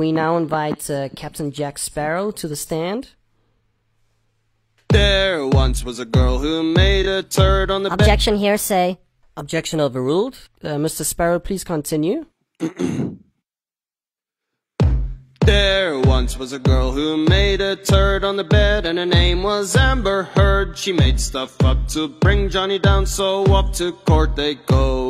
We now invite uh, Captain Jack Sparrow to the stand. There once was a girl who made a turd on the bed. Objection hearsay. Objection overruled. Uh, Mr. Sparrow, please continue. There once was a girl who made a turd on the bed and her name was Amber Heard. She made stuff up to bring Johnny down, so up to court they go.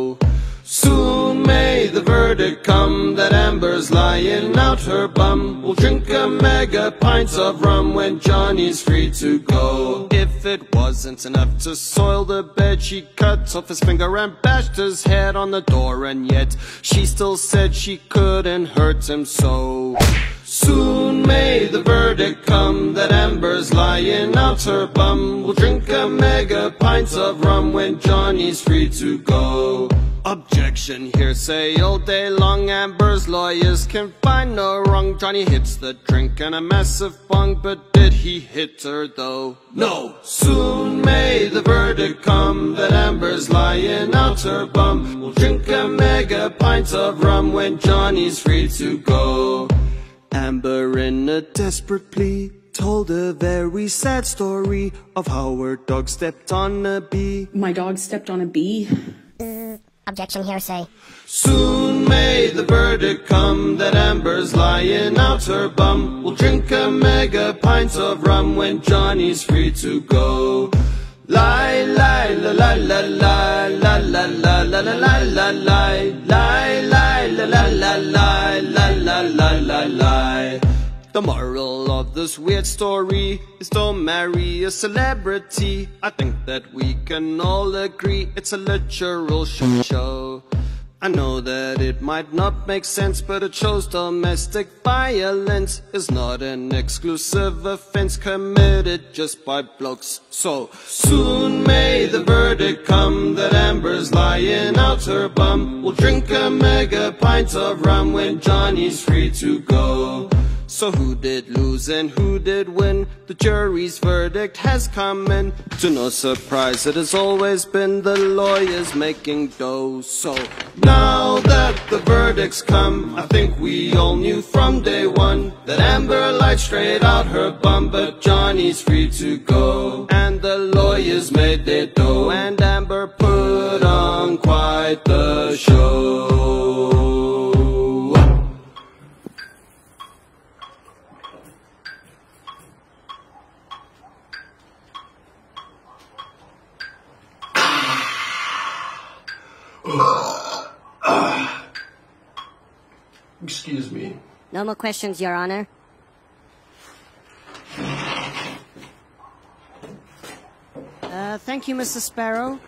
Soon may the verdict come that Amber's lying out her bum. We'll drink a mega pints of rum when Johnny's free to go. If it wasn't enough to soil the bed, she cut off his finger and bashed his head on the door, and yet she still said she couldn't hurt him so. Soon may the verdict come that Amber's lying out her bum. We'll drink a mega pints of rum when Johnny's free to go. Objection, hearsay all day long. Amber's lawyers can find no wrong. Johnny hits the drink and a massive bong, but did he hit her though? No. Soon may the verdict come that Amber's lying out her bum. We'll drink a mega pint of rum when Johnny's free to go. Amber, in a desperate plea, told a very sad story of how her dog stepped on a bee. My dog stepped on a bee. Objection hearsay. Soon may the verdict come that Amber's lying out her bum. We'll drink a mega pint of rum when Johnny's free to go. Lie, lie, la la la la la la la la la la la la la la la la The moral of this weird story is don't marry a celebrity. I think that we can all agree it's a literal show. I know that it might not make sense, but it shows domestic violence is not an exclusive offense committed just by blokes. So soon may the verdict come that Amber's lying out her bum. We'll drink a mega pint of rum when Johnny's free to go. So who did lose and who did win? The jury's verdict has come in. To no surprise, it has always been the lawyers making dough. So now that the verdict's come, I think we all knew from day one that Amber lied straight out her bum, but Johnny's free to go. And the lawyers made their dough, and Amber put on quite the show. Excuse me. No more questions, Your Honor. Uh, thank you, Mr. Sparrow.